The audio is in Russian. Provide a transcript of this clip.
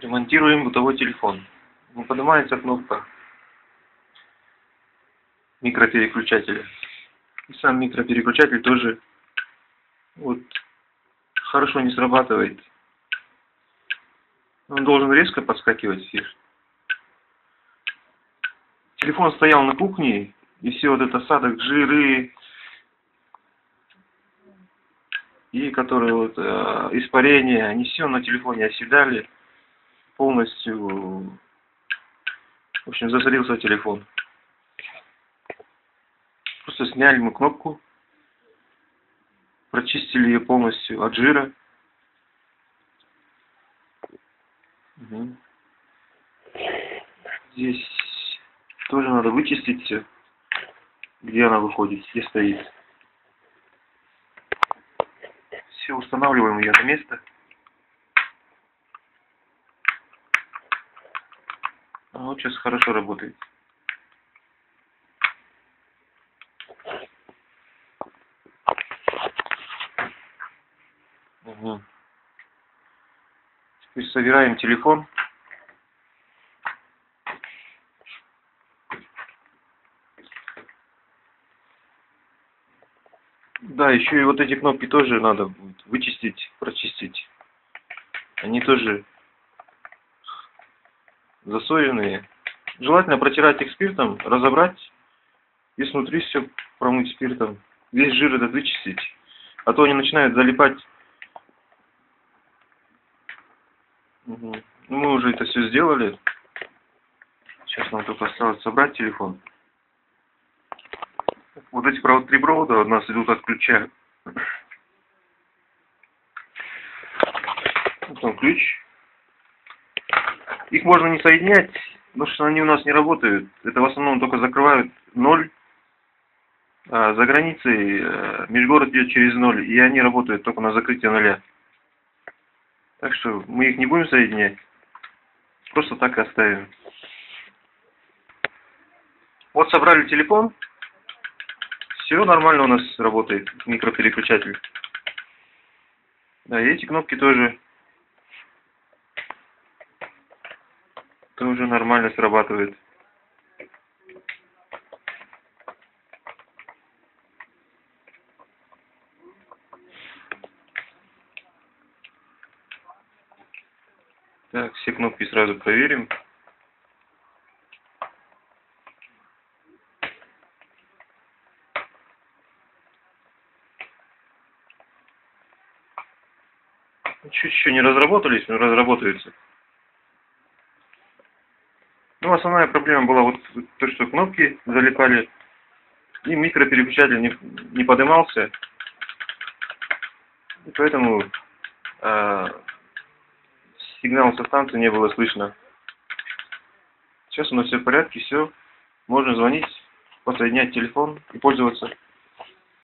Ремонтируем бытовой телефон. Не поднимается кнопка микропереключателя. И сам микропереключатель тоже вот хорошо не срабатывает. Он должен резко подскакивать. Телефон стоял на кухне, и все вот это осадок, жиры, и которые вот э, испарения, они все на телефоне оседали полностью, в общем, засорился телефон. Просто сняли мы кнопку, прочистили ее полностью от жира. Угу. Здесь тоже надо вычистить все, где она выходит, где стоит. Все устанавливаем ее на место. А вот сейчас хорошо работает. Угу. Теперь собираем телефон. Да, еще и вот эти кнопки тоже надо будет вычистить, прочистить. Они тоже засоренные. Желательно протирать их спиртом, разобрать и снутри все промыть спиртом. Весь жир этот вычистить. А то они начинают залипать. Угу. Мы уже это все сделали. Сейчас нам только осталось собрать телефон. Вот эти провод, три провода у нас идут от ключа. Вот он ключ. Их можно не соединять, потому что они у нас не работают. Это в основном только закрывают ноль. А за границей э, межгород идет через ноль, и они работают только на закрытие нуля. Так что мы их не будем соединять. Просто так и оставим. Вот собрали телефон. Все нормально у нас работает, микропереключатель. Да, и эти кнопки тоже тоже нормально срабатывает. Так, все кнопки сразу проверим. Чуть еще не разработались, но разработаются. Ну, основная проблема была вот то, что кнопки залипали, и микропереключатель не, не поднимался. И поэтому э, сигнал со станции не было слышно. Сейчас у нас все в порядке, все. Можно звонить, подсоединять телефон и пользоваться.